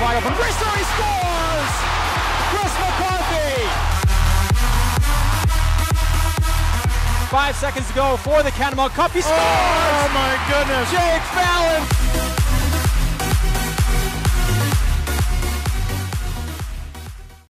wide open. Brister, he scores! Chris McCarthy! Five seconds to go for the Cannonball Cup. He scores! Oh my goodness! Jake Fallon!